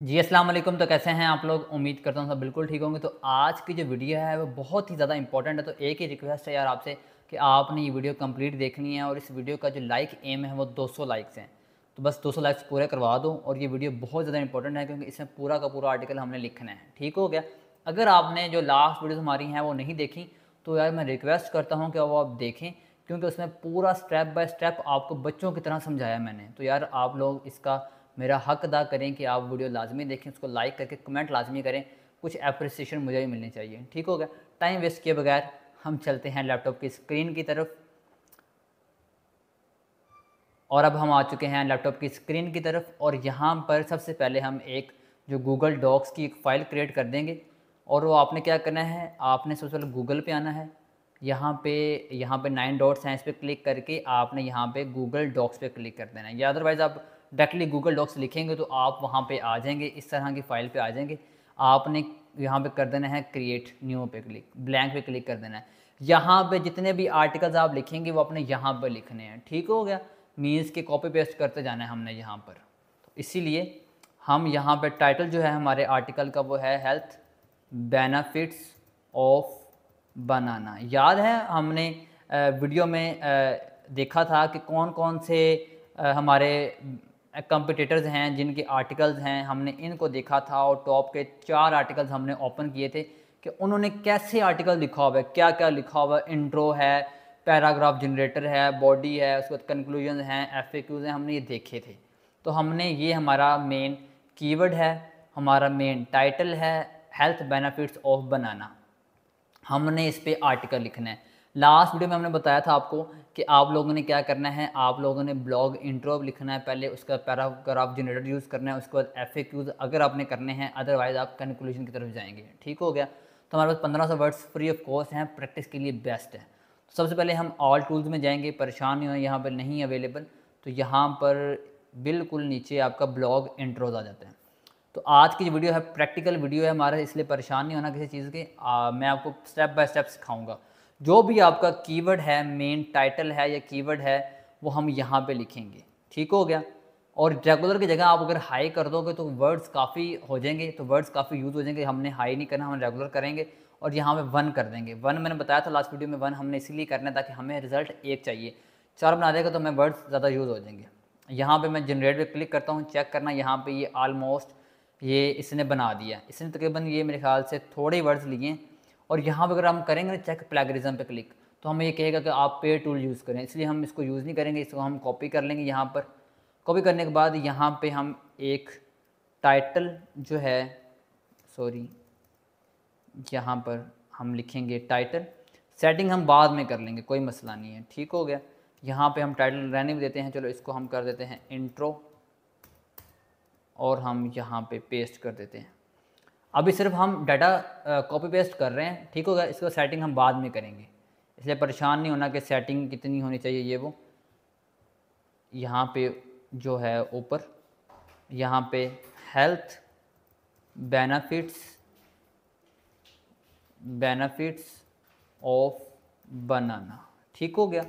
जी, अस्सलाम वालेकुम। तो कैसे हैं आप लोग? उम्मीद करता हूँ सब बिल्कुल ठीक होंगे। तो आज की जो वीडियो है, वो बहुत ही ज़्यादा इंपॉर्टेंट है। तो एक ही रिक्वेस्ट है यार आपसे कि आपने ये वीडियो कंप्लीट देखनी है और इस वीडियो का जो लाइक एम है, वो 200 लाइक्स हैं। तो बस 200 लाइक्स पूरे करवा दो और ये वीडियो बहुत ज़्यादा इंपॉर्टेंट है क्योंकि इसमें पूरा का पूरा आर्टिकल हमने लिखना है। ठीक हो गया? अगर आपने जो लास्ट वीडियो हमारी हैं, वो नहीं देखी तो यार मैं रिक्वेस्ट करता हूँ कि वो आप देखें, क्योंकि उसमें पूरा स्टेप बाय स्टेप आपको बच्चों की तरह समझाया मैंने। तो यार आप लोग इसका मेरा हक अदा करें कि आप वीडियो लाजमी देखें, उसको लाइक करके कमेंट लाजमी करें। कुछ अप्रिसिएशन मुझे भी मिलनी चाहिए। ठीक हो गया? टाइम वेस्ट किए बगैर हम चलते हैं लैपटॉप की स्क्रीन की तरफ़। और अब हम आ चुके हैं लैपटॉप की स्क्रीन की तरफ़। और यहाँ पर सबसे पहले हम एक जो गूगल डॉक्स की एक फ़ाइल क्रिएट कर देंगे। और वो आपने क्या करना है? आपने सबसे पहले गूगल पे आना है। यहाँ पे यहाँ पे नाइन डॉट्स हैं, इस पर क्लिक करके आपने यहाँ पे गूगल डॉक्स पे क्लिक कर देना है। या अदरवाइज़ आप डायरेक्टली गूगल डॉक्स लिखेंगे तो आप वहाँ पे आ जाएँगे, इस तरह की फ़ाइल पे आ जाएँगे। आपने यहाँ पे कर देना है क्रिएट न्यू पे क्लिक ब्लैंक पे क्लिक कर देना है। यहाँ पे जितने भी आर्टिकल्स आप लिखेंगे वो अपने यहाँ पर लिखने हैं। ठीक हो गया? मीन्स के कॉपी पेस्ट करते जाना है हमने यहाँ पर। तो इसीलिए हम यहाँ पर टाइटल जो है हमारे आर्टिकल का वो है हेल्थ बेनिफिट्स ऑफ़ बनाना याद है हमने वीडियो में देखा था कि कौन कौन से हमारे कंपिटेटर्स हैं, जिनके आर्टिकल्स हैं, हमने इनको देखा था और टॉप के चार आर्टिकल्स हमने ओपन किए थे कि उन्होंने कैसे आर्टिकल लिखा हुआ है क्या क्या लिखा हुआ है इंट्रो है पैराग्राफ जनरेटर है बॉडी है, उसके बाद कंक्लूजन हैं एफ़ हैं, हमने ये देखे थे। तो हमने ये हमारा मेन कीवर्ड है, हमारा मेन टाइटल है हेल्थ बेनिफिट्स ऑफ़ बनाना हमने इस पर आर्टिकल लिखना है। लास्ट वीडियो में हमने बताया था आपको कि आप लोगों ने क्या करना है, आप लोगों ने ब्लॉग इंट्रो लिखना है, पहले उसका पैराग्राफ जनरेटर यूज़ करना है, उसके बाद एफ़ अगर आपने करने हैं अदरवाइज़ आप कंक्लूजन की तरफ़ जाएँगे। ठीक हो गया? तो हमारे पास पंद्रह सौ वर्ड्स फ्री ऑफ़ कॉस्ट हैं प्रैक्टिस के लिए बेस्ट है। तो सबसे पहले हम ऑल टूल्स में जाएँगे, परेशान नहीं हो यहाँ पर नहीं अवेलेबल तो यहाँ पर बिल्कुल नीचे आपका ब्लॉग इंट्रोज आ जाते हैं। तो आज की जो वीडियो है प्रैक्टिकल वीडियो है हमारा, इसलिए परेशान नहीं होना किसी चीज़ के मैं आपको स्टेप बाय स्टेप सिखाऊँगा। जो भी आपका कीवर्ड है मेन टाइटल है या कीवर्ड है, वो हम यहाँ पे लिखेंगे। ठीक हो गया? और रेगुलर की जगह आप अगर हाई कर दोगे तो वर्ड्स काफ़ी हो जाएँगे तो वर्ड्स काफ़ी यूज़ हो जाएँगे। हमने हाई नहीं करना, हम रेगुलर करेंगे और यहाँ पे वन कर देंगे। वन मैंने बताया था लास्ट वीडियो में वन हमने इसीलिए करना है ताकि हमें रिज़ल्ट एक चाहिए। चार बना देगा तो हमें वर्ड्स ज़्यादा यूज़ हो जाएँगे। यहाँ पे मैं जनरेट पे क्लिक करता हूँ चेक करना, यहाँ पे ये ऑलमोस्ट ये इसने बना दिया। इसने तकरीबन ये मेरे ख्याल से थोड़े वर्ड्स लिए। और यहाँ पर अगर हम करेंगे ना चेक प्लेगरिज्म पे क्लिक तो हमें ये कहेगा कि आप पे टूल यूज़ करें। इसलिए हम इसको यूज़ नहीं करेंगे, इसको हम कॉपी कर लेंगे यहाँ पर। कॉपी करने के बाद यहाँ पे हम एक टाइटल जो है सॉरी यहाँ पर हम लिखेंगे टाइटल सेटिंग हम बाद में कर लेंगे, कोई मसला नहीं है, ठीक हो गया। यहाँ पे हम टाइटल रहने भी देते हैं, चलो इसको हम कर देते हैं इंट्रो और हम यहाँ पे पेस्ट कर देते हैं। अभी सिर्फ़ हम डाटा कॉपी पेस्ट कर रहे हैं, ठीक होगा? इसको सेटिंग हम बाद में करेंगे। इसलिए परेशान नहीं होना कि सेटिंग कितनी होनी चाहिए, ये वो। यहाँ पे जो है ऊपर, यहाँ पे health benefits benefits of banana ठीक हो गया?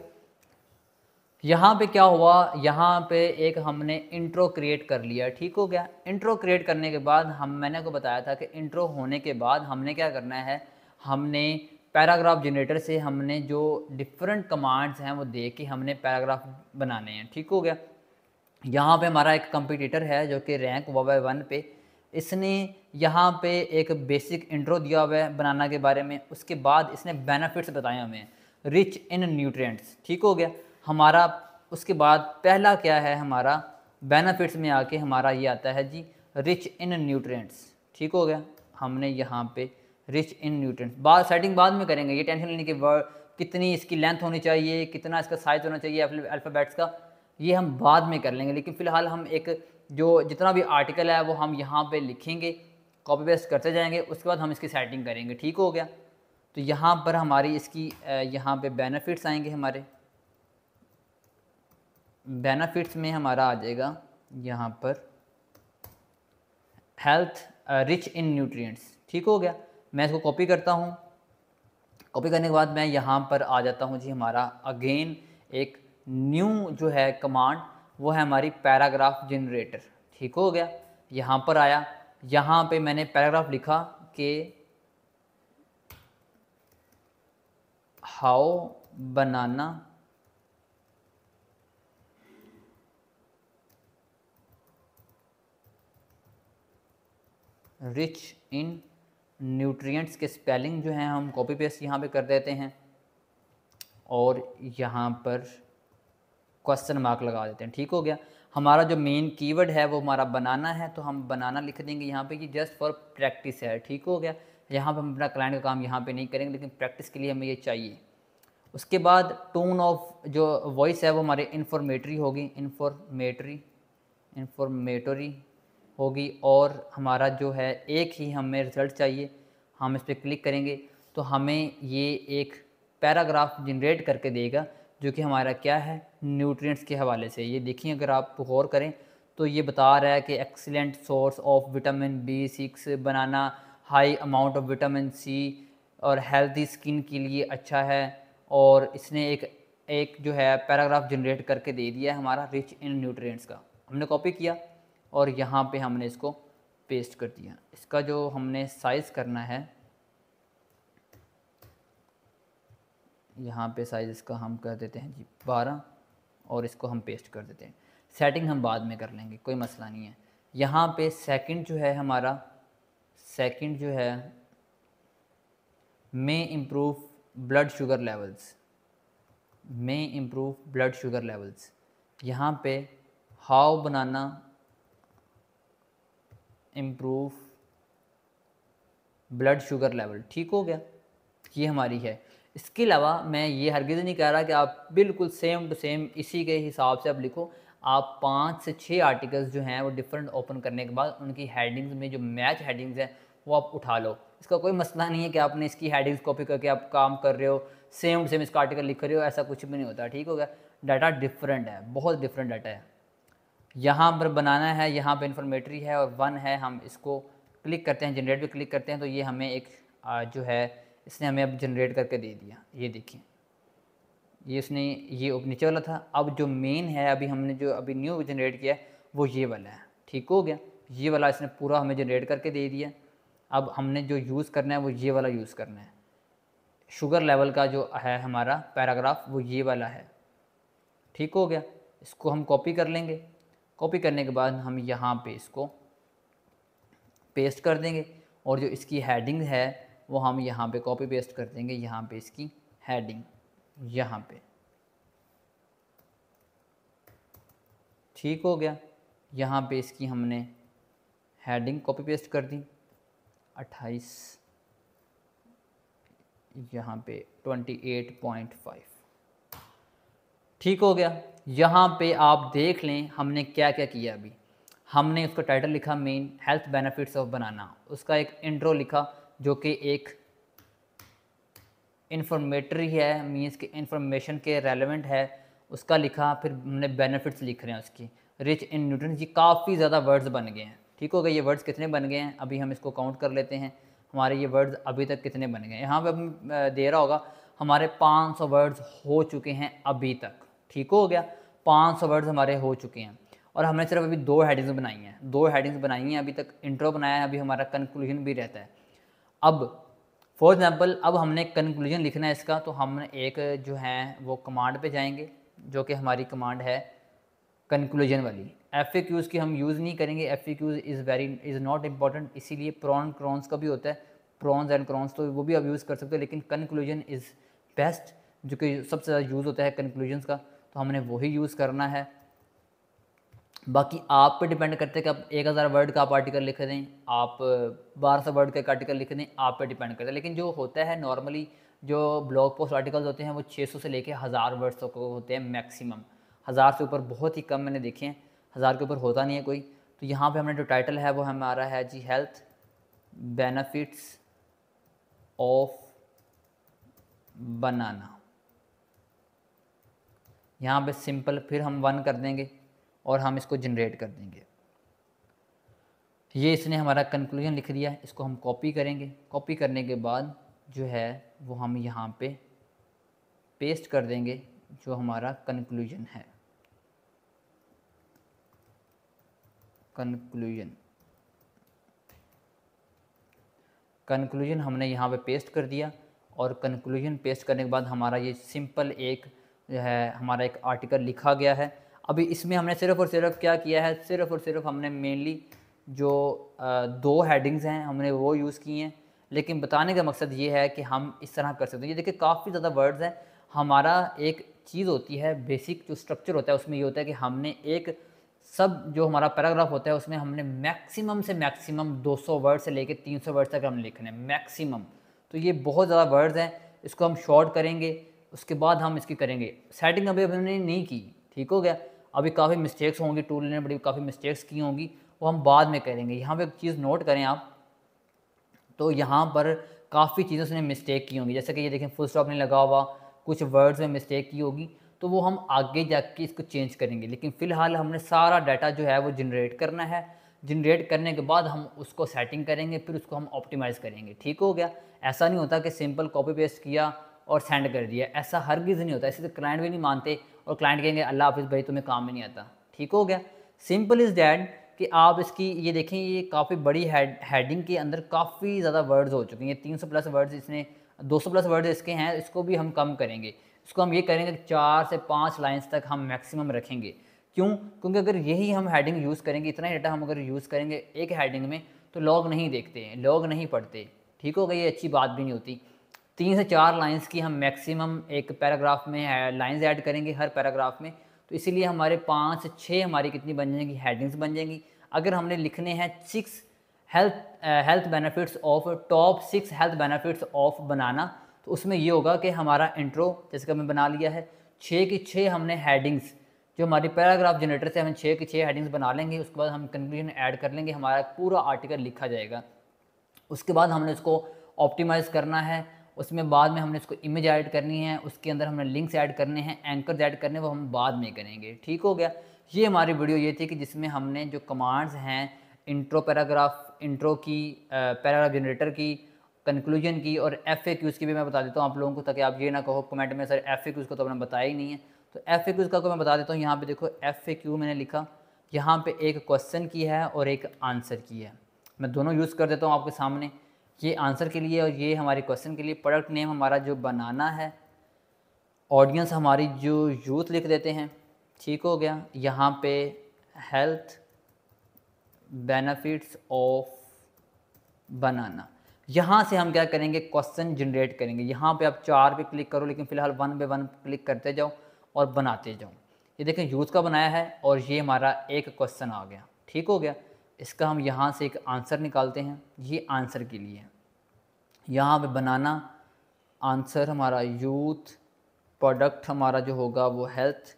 यहाँ पे क्या हुआ? यहाँ पे एक हमने इंट्रो क्रिएट कर लिया, ठीक हो गया? इंट्रो क्रिएट करने के बाद हम, मैंने को बताया था कि इंट्रो होने के बाद हमने क्या करना है? हमने पैराग्राफ जनरेटर से हमने जो डिफरेंट कमांड्स हैं वो दे के हमने पैराग्राफ बनाने हैं, ठीक हो गया? यहाँ पे हमारा एक कंपिटिटर है जो कि रैंक वा वन पे, इसने यहाँ पे एक बेसिक इंट्रो दिया हुआ है बनाना के बारे में, उसके बाद इसने बेनिफिट्स बताए हमें रिच इन न्यूट्रिएंट्स ठीक हो गया? हमारा, उसके बाद पहला क्या है हमारा? बेनिफिट्स में आके हमारा ये आता है जी रिच इन न्यूट्रिएंट्स ठीक हो गया? हमने यहाँ पे रिच इन न्यूट्रिएंट्स बाद सेटिंग बाद में करेंगे, ये टेंशन लेने की वर्ड कितनी इसकी लेंथ होनी चाहिए, कितना इसका साइज़ होना चाहिए अल्फ़ाबेट्स का, ये हम बाद में कर लेंगे। लेकिन फ़िलहाल हम एक, जो जितना भी आर्टिकल है, वो हम यहाँ पे लिखेंगे कॉपी पेस्ट करते जाएँगे, उसके बाद हम इसकी सेटिंग करेंगे। ठीक हो गया? तो यहाँ पर हमारी इसकी यहाँ पे बेनिफिट्स आएँगे हमारे। बेनिफिट्स में हमारा आ जाएगा यहाँ पर हेल्थ रिच इन न्यूट्रिएंट्स ठीक हो गया? मैं इसको कॉपी करता हूँ। कॉपी करने के बाद मैं यहाँ पर आ जाता हूँ जी हमारा अगेन एक न्यू जो है कमांड वो है हमारी पैराग्राफ जनरेटर ठीक हो गया? यहाँ पर आया। यहाँ पे मैंने पैराग्राफ लिखा कि how banana rich in nutrients के स्पेलिंग जो हैं, हम कॉपी पेस्ट यहाँ पे कर देते हैं और यहाँ पर क्वेश्चन मार्क लगा देते हैं। ठीक हो गया? हमारा जो मेन कीवर्ड है, वो हमारा बनाना है तो हम बनाना लिख देंगे यहाँ पे कि जस्ट फॉर प्रैक्टिस है। ठीक हो गया? यहाँ पे हम अपना क्लाइंट का काम यहाँ पे नहीं करेंगे, लेकिन प्रैक्टिस के लिए हमें ये चाहिए। उसके बाद टोन ऑफ़ जो वॉइस है, वो हमारे इन्फॉर्मेटरी होगी। इन्फॉर्मेटरी इन्फॉर्मेटरी होगी और हमारा जो है, एक ही हमें रिज़ल्ट चाहिए। हम इस पर क्लिक करेंगे तो हमें ये एक पैराग्राफ जनरेट करके देगा, जो कि हमारा क्या है न्यूट्रिएंट्स के हवाले से। ये देखिए, अगर आप गौर करें तो ये बता रहा है कि excellent source of vitamin B six banana high amount of vitamin C और हेल्दी स्किन के लिए अच्छा है। और इसने एक एक जो है पैराग्राफ जनरेट करके दे दिया है हमारा रिच इन न्यूट्रिएंट्स का। हमने कॉपी किया। और यहाँ पे हमने इसको पेस्ट कर दिया। इसका जो हमने साइज़ करना है, यहाँ पे साइज़ इसका हम कर देते हैं जी बारह, और इसको हम पेस्ट कर देते हैं। सेटिंग हम बाद में कर लेंगे, कोई मसला नहीं है। यहाँ पे सेकंड जो है हमारा सेकंड जो है may improve blood sugar levels may improve blood sugar levels यहाँ पे how banana improve blood sugar level ठीक हो गया? ये हमारी है। इसके अलावा मैं ये हरगिज़ नहीं कह रहा कि आप बिल्कुल सेम टू सेम इसी के हिसाब से आप लिखो। आप पाँच से छः आर्टिकल्स जो हैं वो डिफरेंट ओपन करने के बाद उनकी हेडिंग्स में जो मैच हेडिंग्स हैं वो आप उठा लो। इसका कोई मसला नहीं है कि आपने इसकी हेडिंग्स कॉपी करके आप काम कर रहे हो सेम टू सेम इसका आर्टिकल लिख रहे हो, ऐसा कुछ भी नहीं होता। ठीक हो गया? डाटा डिफरेंट है, बहुत डिफरेंट डाटा है। यहाँ पर बनाना है, यहाँ पर इन्फॉर्मेटरी है और वन है, हम इसको क्लिक करते हैं जनरेट भी क्लिक करते हैं तो ये हमें एक जो है, इसने हमें अब जनरेट करके दे दिया। ये देखिए। ये उसने, ये नीचे वाला था। अब जो मेन है, अभी हमने जो, अभी न्यू जनरेट किया है, वो ये वाला है। ठीक हो गया? ये वाला इसने पूरा हमें जनरेट करके दे दिया। अब हमने जो यूज़ करना है, वो ये वाला यूज़ करना है। शुगर लेवल का जो है हमारा पैराग्राफ वो ये वाला है। ठीक हो गया? इसको हम कॉपी कर लेंगे। कॉपी करने के बाद हम यहाँ पे इसको पेस्ट कर देंगे और जो इसकी हेडिंग है, वो हम यहाँ पे कॉपी पेस्ट कर देंगे। यहाँ पे इसकी हेडिंग यहाँ पे। ठीक हो गया। यहाँ पे इसकी हमने हेडिंग कॉपी पेस्ट कर दी। 28 यहाँ पे 28.5 ठीक हो गया। यहाँ पे आप देख लें हमने क्या क्या किया अभी। हमने उसका टाइटल लिखा main health benefits of banana उसका एक इंट्रो लिखा, जो कि एक इन्फॉर्मेटरी है मीन्स कि इंफॉर्मेशन के रेलिवेंट है। उसका लिखा, फिर हमने बेनिफिट्स लिख रहे हैं उसकी। रिच इन न्यूट्रन ये काफ़ी ज़्यादा वर्ड्स बन गए हैं। ठीक हो गए, ये वर्ड्स कितने बन गए हैं? अभी हम इसको काउंट कर लेते हैं। हमारे ये वर्ड्स अभी तक कितने बन गए यहाँ पे हम दे रहा होगा, हमारे 500 वर्ड्स हो चुके हैं अभी तक। ठीक हो गया 500 वर्ड्स हमारे हो चुके हैं। और हमने सिर्फ़ अभी दो हेडिंग्स बनाई हैं। दो हेडिंग्स बनाई हैं, अभी तक इंट्रो बनाया है, अभी हमारा कंक्लूजन भी रहता है। अब फॉर एग्ज़ाम्पल अब हमने कंक्लूजन लिखना है इसका तो हम एक जो है, वो कमांड पे जाएँगे, जो कि हमारी कमांड है कंक्लूजन वाली। एफ़ ए क्यूज़ की हम यूज़ नहीं करेंगे। F A Qs is very is not important इसीलिए प्रॉन क्रॉन्स का भी होता है। प्रॉन्स एंड क्रॉन्स तो वो भी आप यूज़ कर सकते हो, लेकिन कंक्लूजन इज़ बेस्ट जो कि सबसे ज़्यादा यूज़ होता है कंक्लूजन्स का। तो हमने वही यूज़ करना है। बाकी आप पे डिपेंड करते हैं कि आप एक हज़ार वर्ड का आप आर्टिकल लिख दें आप बारह सौ वर्ड का एक आर्टिकल लिख दें आप पे डिपेंड करते हैं। लेकिन जो होता है नॉर्मली जो ब्लॉग पोस्ट आर्टिकल्स होते हैं, वो 600 से लेके हज़ार वर्ड्स तक होते हैं मैक्सिमम हज़ार से ऊपर बहुत ही कम मैंने देखे हैं। हज़ार के ऊपर होता नहीं है कोई। तो यहाँ पे हमने जो टाइटल है, वो हमारा है जी हेल्थ बेनिफिट्स ऑफ़ बनाना यहाँ पे सिंपल फिर हम वन कर देंगे और हम इसको जनरेट कर देंगे। ये इसने हमारा कंक्लूजन लिख दिया, इसको हम कॉपी करेंगे। कॉपी करने के बाद जो है वो हम यहाँ पे पेस्ट कर देंगे जो हमारा कंक्लूजन है। कंक्लूजन कंक्लूजन हमने यहाँ पे पेस्ट कर दिया और कंक्लूजन पेस्ट करने के बाद हमारा ये सिंपल एक जो है, हमारा एक आर्टिकल लिखा गया है। अभी इसमें हमने सिर्फ़ और सिर्फ़ क्या किया है? सिर्फ़ और सिर्फ़ हमने मेनली जो दो हेडिंग्स हैं, हमने वो यूज़ की हैं। लेकिन बताने का मकसद ये है कि हम इस तरह कर सकते हैं। ये देखिए, काफ़ी ज़्यादा वर्ड्स हैं। हमारा एक चीज़ होती है बेसिक जो स्ट्रक्चर होता है, उसमें ये होता है कि हमने एक सब जो हमारा पैराग्राफ होता है, उसमें हमने मैक्सिमम से मैक्सिमम 200 वर्ड से लेकर 300 वर्ड तक हम लिखने मैक्सिमम तो ये बहुत ज़्यादा वर्ड्स हैं। इसको हम शॉर्ट करेंगे। उसके बाद हम इसकी करेंगे। सेटिंग अभी हमने नहीं की, ठीक हो गया? अभी काफ़ी मिस्टेक्स होंगी टूल ने बड़ी काफ़ी मिस्टेक्स की होंगी, वो हम बाद में करेंगे। यहाँ पे एक चीज़ नोट करें आप तो यहाँ पर काफ़ी चीज़ें उसने मिस्टेक की होंगी। जैसे कि ये देखें फुल स्टॉप नहीं लगा हुआ, कुछ वर्ड्स में मिस्टेक की होगी तो वो हम आगे जाके इसको चेंज करेंगे। लेकिन फ़िलहाल हमने सारा डाटा जो है वो जनरेट करना है। जनरेट करने के बाद हम उसको सेटिंग करेंगे, फिर उसको हम ऑप्टिमाइज़ करेंगे। ठीक हो गया? ऐसा नहीं होता कि सिंपल कॉपी पेस्ट किया और सेंड कर दिया। ऐसा हर गिज़ नहीं होता। ऐसे तो क्लाइंट भी नहीं मानते और क्लाइंट कहेंगे, अल्लाह हाफिज़ भाई, तुम्हें काम में नहीं आता। ठीक हो गया। सिंपल इज़ डैट कि आप इसकी, ये देखें, ये काफ़ी बड़ी हेड हेडिंग के अंदर काफ़ी ज़्यादा वर्ड्स हो चुके हैं। तीन सौ प्लस वर्ड्स इसने, दो सौ प्लस वर्ड्स इसके हैं, इसको भी हम कम करेंगे। इसको हम ये करेंगे कि चार से पाँच लाइन्स तक हम मैक्सिमम रखेंगे। क्यों? क्योंकि अगर यही हम हेडिंग यूज़ करेंगे, इतना ही डाटा हम अगर यूज़ करेंगे एक हेडिंग में तो लोग नहीं देखते हैं लोग नहीं पढ़ते। ठीक हो गई, ये अच्छी बात भी नहीं होती। तीन से चार लाइंस की हम मैक्सिमम एक पैराग्राफ में लाइंस ऐड करेंगे हर पैराग्राफ में। तो इसीलिए हमारे पाँच से छः हमारी कितनी बन जाएँगी? हेडिंग्स बन जाएँगी। अगर हमने लिखने हैं six health health benefits of top six health benefits of banana तो उसमें ये होगा कि हमारा इंट्रो जैसे कि हमने बना लिया है छः की छः हमने हेडिंग्स जो हमारी पैराग्राफ जनरेटर से हम छः की छः हेडिंग्स बना लेंगे, उसके बाद हम कंक्लूजन ऐड कर लेंगे, हमारा पूरा आर्टिकल लिखा जाएगा। उसके बाद हमने उसको ऑप्टिमाइज़ करना है। उसमें बाद में हमने उसको इमेज ऐड करनी है, उसके अंदर हमने लिंक्स ऐड करने हैं एंकर ऐड करने वो हम बाद में करेंगे। ठीक हो गया? ये हमारी वीडियो ये थी कि जिसमें हमने जो कमांड्स हैं इंट्रो पैराग्राफ इंट्रो की पैराग्राफ जनरेटर की कंक्लूजन की और एफ़ ए क्यूज़ की भी मैं बता देता हूँ आप लोगों को, ताकि आप ये ना कहो कमेंट में, सर एफ़ ए क्यूज़ को तो आपने बताया ही नहीं है। तो एफ़ ए क्यूज़ का को मैं बता देता हूँ, यहाँ पे देखो एफ़ ए क्यू मैंने लिखा, यहाँ पे एक क्वेश्चन की है और एक आंसर की है। मैं दोनों यूज़ कर देता हूँ आपके सामने। ये आंसर के लिए और ये हमारे क्वेश्चन के लिए प्रोडक्ट नेम हमारा जो बनाना है ऑडियंस हमारी जो यूथ लिख देते हैं, ठीक हो गया। यहाँ पे हेल्थ बेनिफिट्स ऑफ़ बनाना। यहाँ से हम क्या करेंगे? क्वेश्चन जनरेट करेंगे। यहाँ पे आप चार पे क्लिक करो, लेकिन फ़िलहाल वन बाई वन क्लिक करते जाओ और बनाते जाओ। ये देखें यूथ का बनाया है और ये हमारा एक क्वेश्चन आ गया। ठीक हो गया? इसका हम यहाँ से एक आंसर निकालते हैं, ये आंसर के लिए। यहाँ पे बनाना आंसर हमारा यूथ, प्रोडक्ट हमारा जो होगा वो हेल्थ,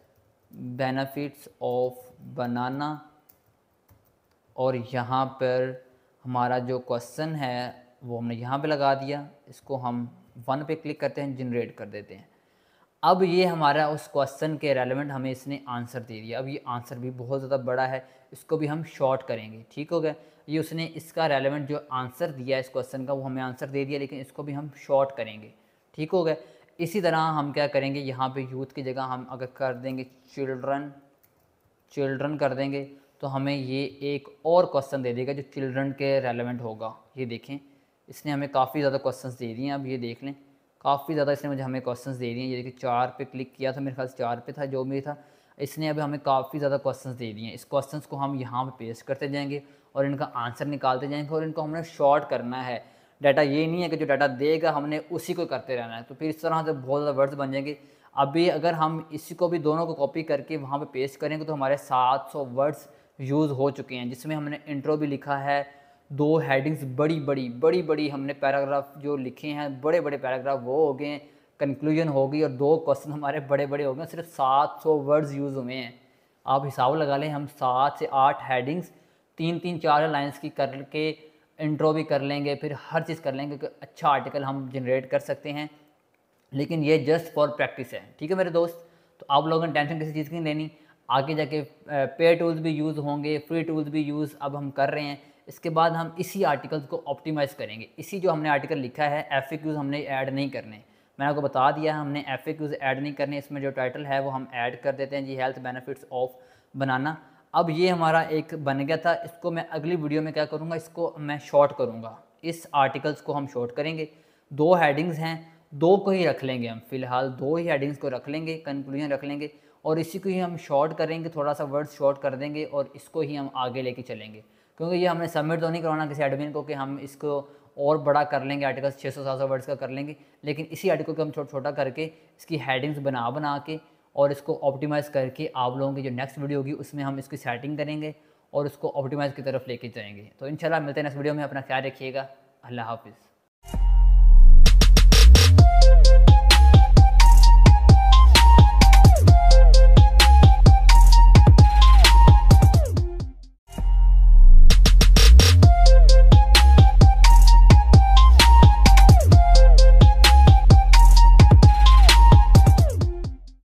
बेनिफिट्स ऑफ़ बनाना। और यहाँ पर हमारा जो क्वेश्चन है वो हमने यहाँ पे लगा दिया, इसको हम वन पे क्लिक करते हैं, जनरेट कर देते हैं। अब ये हमारा उस क्वेश्चन के रेलिवेंट हमें इसने आंसर दे दिया। अब ये आंसर भी बहुत ज़्यादा बड़ा है, इसको भी हम शॉर्ट करेंगे, ठीक हो गया? ये उसने इसका रेलिवेंट जो आंसर दिया इस क्वेश्चन का, वो हमें आंसर दे दिया, लेकिन इसको भी हम शॉर्ट करेंगे, ठीक हो गया? इसी तरह हम क्या करेंगे? यहाँ पे यूथ की जगह हम अगर कर देंगे चिल्ड्रन चिल्ड्रन कर देंगे तो हमें ये एक और क्वेश्चन दे देगा जो चिल्ड्रन के रेलिवेंट होगा। ये देखें, इसने हमें काफ़ी ज़्यादा क्वेश्चन दे दिए अब ये देख लें। काफ़ी ज़्यादा इसने मुझे, हमें क्वेश्चंस दे दिए ये देखिए, चार पे क्लिक किया था, मेरे ख्याल से चार पे था, जो भी था। इसने अभी हमें काफ़ी ज़्यादा क्वेश्चंस दे दिए हैं। इस क्वेश्चंस को हम यहाँ पे पेस्ट करते जाएँगे और इनका आंसर निकालते जाएँगे और इनको हमने शॉर्ट करना है। डाटा ये नहीं है कि जो डाटा देगा, हमने उसी को करते रहना है। तो फिर इस तरह से बहुत ज़्यादा वर्ड्स बन जाएँगे। अभी अगर हम इसी को भी दोनों को कॉपी करके वहाँ पे पेस्ट करेंगे तो हमारे 700 वर्ड्स यूज़ हो चुके हैं, जिसमें हमने इंट्रो भी लिखा है दो हेडिंग्स बड़ी बड़ी बड़ी बड़ी हमने पैराग्राफ जो लिखे हैं, बड़े बड़े पैराग्राफ वो हो गए हैं कंक्लूजन हो गई और दो क्वेश्चन हमारे बड़े बड़े हो गए, सिर्फ़ सात सौ वर्ड्स यूज़ हुए हैं। आप हिसाब लगा लें, हम सात से आठ हेडिंग्स तीन तीन, चार लाइन्स की करके इंट्रो भी कर लेंगे, फिर हर चीज़ कर लेंगे कि अच्छा आर्टिकल हम जनरेट कर सकते हैं। लेकिन ये जस्ट फॉर प्रैक्टिस है, ठीक है मेरे दोस्त? तो आप लोगों ने टेंशन किसी चीज़ की नहीं लेनी। आगे जाके पे टूल्स भी यूज़ होंगे फ्री टूल्स भी यूज़ अब हम कर रहे हैं। इसके बाद हम इसी आर्टिकल्स को ऑप्टिमाइज़ करेंगे। इसी जो हमने आर्टिकल लिखा है एफ़ हमने ऐड नहीं करने। मैंने आपको बता दिया हमने एफ़ ऐड नहीं करने। इसमें जो टाइटल है, वो हम ऐड कर देते हैं जी हेल्थ बेनिफिट्स ऑफ़ बनाना अब ये हमारा एक बन गया था। इसको मैं अगली वीडियो में क्या करूँगा? इसको मैं शॉर्ट करूँगा। इस आर्टिकल्स को हम शॉर्ट करेंगे। दो हेडिंग्स हैं। दो को ही रख लेंगे हम, फ़िलहाल दो ही हेडिंग्स को रख लेंगे कंक्लूजन रख लेंगे। और इसी को ही हम शॉर्ट करेंगे, थोड़ा सा वर्ड शॉर्ट कर देंगे और इसको ही हम आगे लेके चलेंगे। क्योंकि ये हमने सबमिट तो नहीं करवाना किसी एडमिन को कि हम इसको और बड़ा कर लेंगे सौ, सात सौ वर्ड्स का कर लेंगे। लेकिन इसी आर्टिकल को हम छोटा छोटा करके इसकी हेडिंग्स बना बना के और इसको ऑप्टिमाइज़ करके आप लोगों की जो नेक्स्ट वीडियो होगी, उसमें हम इसकी सेटिंग करेंगे और उसको ऑप्टिमाइज़ की तरफ़ लेके जाएँगे। तो इंशाल्लाह मिलते हैं नेक्स्ट वीडियो में। अपना ख्याल रखिएगा। अल्लाह हाफिज़।